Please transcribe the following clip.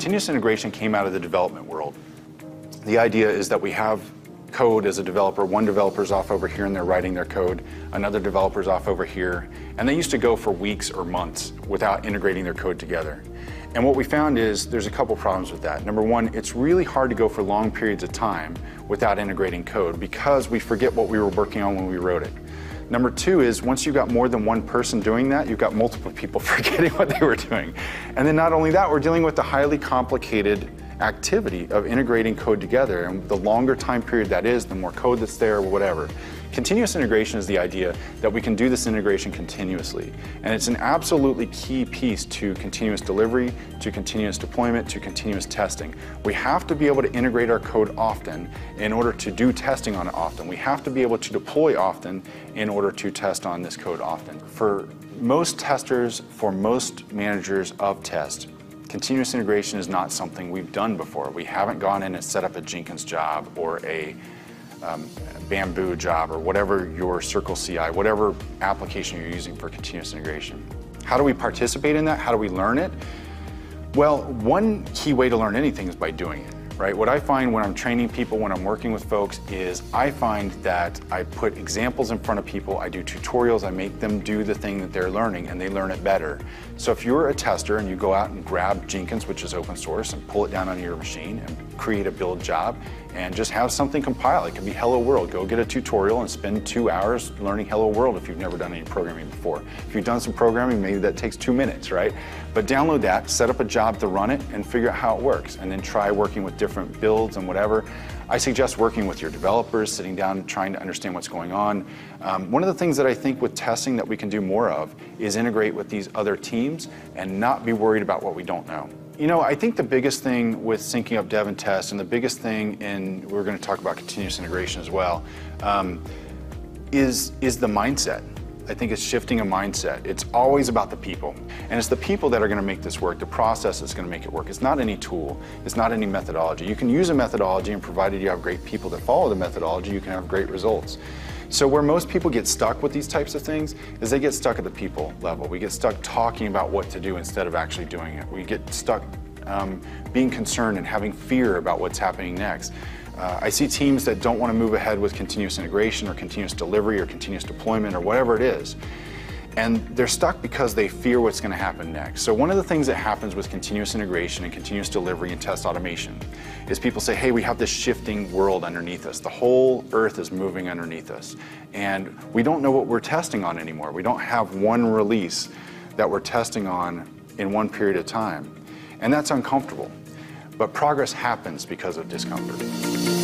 continuous integration came out of the development world. The idea is that we have code as a developer. One developer's off over here and they're writing their code. Another developer's off over here. And they used to go for weeks or months without integrating their code together. And what we found is there's a couple problems with that. Number one, it's really hard to go for long periods of time without integrating code because we forget what we were working on when we wrote it. Number two is once you've got more than one person doing that, you've got multiple people forgetting what they were doing. And then not only that, we're dealing with the highly complicated activity of integrating code together. And the longer time period that is, the more code that's there, whatever. Continuous integration is the idea that we can do this integration continuously. And it's an absolutely key piece to continuous delivery, to continuous deployment, to continuous testing. We have to be able to integrate our code often in order to do testing on it often. We have to be able to deploy often in order to test on this code often. For most testers, for most managers of test, continuous integration is not something we've done before. We haven't gone in and set up a Jenkins job or a um, Bamboo job or whatever your Circle CI, whatever application you're using for continuous integration. How do we participate in that? How do we learn it? Well, one key way to learn anything is by doing it right? What I find when I'm training people, when I'm working with folks, is I find that I put examples in front of people, I do tutorials, I make them do the thing that they're learning, and they learn it better. So if you're a tester and you go out and grab Jenkins, which is open source, and pull it down on your machine and create a build job, and just have something compile. It can be Hello World. Go get a tutorial and spend two hours learning Hello World if you've never done any programming before. If you've done some programming, maybe that takes two minutes, right? But download that, set up a job to run it, and figure out how it works, and then try working with different builds and whatever. I suggest working with your developers, sitting down, trying to understand what's going on. Um, one of the things that I think with testing that we can do more of is integrate with these other teams and not be worried about what we don't know. You know, I think the biggest thing with syncing up dev and test, and the biggest thing in, we're going to talk about continuous integration as well, um, is, is the mindset. I think it's shifting a mindset. It's always about the people. And it's the people that are going to make this work, the process that's going to make it work. It's not any tool, it's not any methodology. You can use a methodology, and provided you have great people that follow the methodology, you can have great results. So where most people get stuck with these types of things is they get stuck at the people level. We get stuck talking about what to do instead of actually doing it. We get stuck um, being concerned and having fear about what's happening next. Uh, I see teams that don't want to move ahead with continuous integration or continuous delivery or continuous deployment or whatever it is and they're stuck because they fear what's going to happen next. So one of the things that happens with continuous integration and continuous delivery and test automation is people say, hey, we have this shifting world underneath us. The whole earth is moving underneath us. And we don't know what we're testing on anymore. We don't have one release that we're testing on in one period of time. And that's uncomfortable. But progress happens because of discomfort.